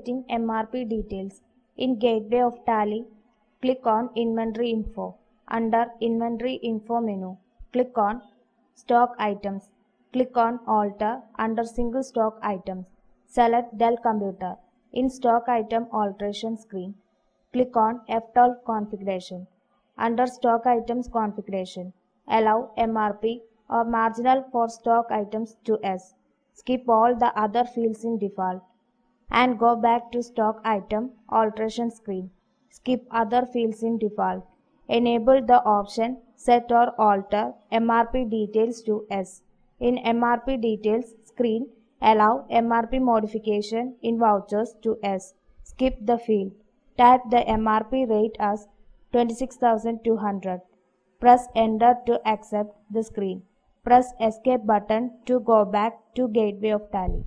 setting MRP details. In Gateway of Tally, click on Inventory Info. Under Inventory Info menu, click on Stock Items. Click on Alter under Single Stock Items. Select Dell Computer. In Stock Item Alteration screen, click on F12 Configuration. Under Stock Items Configuration, allow MRP or marginal for stock items to S. Skip all the other fields in default and go back to stock item alteration screen. Skip other fields in default. Enable the option set or alter MRP details to S. In MRP details screen, allow MRP modification in vouchers to S. Skip the field. Type the MRP rate as 26,200. Press enter to accept the screen. Press escape button to go back to gateway of tally.